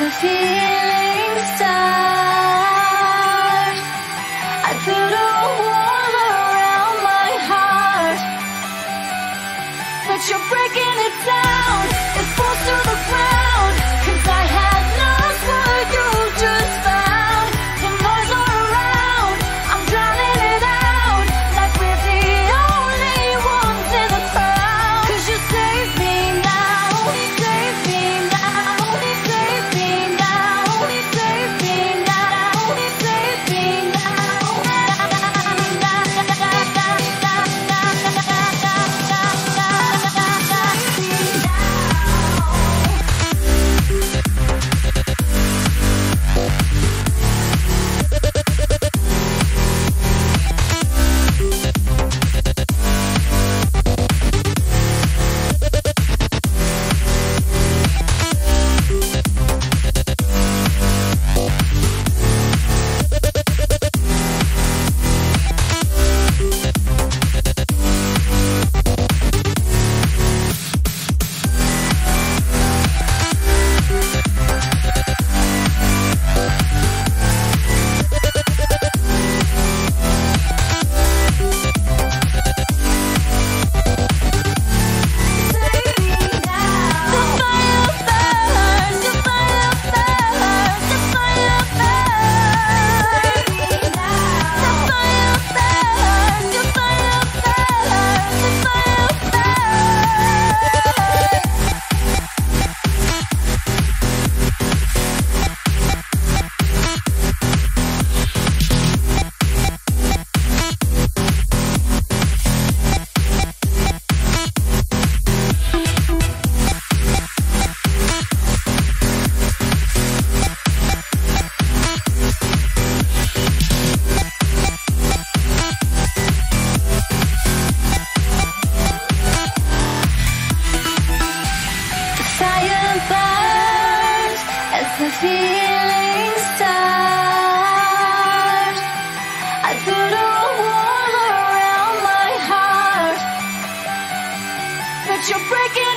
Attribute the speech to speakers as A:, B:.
A: the feeling. I put a wall around my heart, but you're breaking it down. It falls through. you're breaking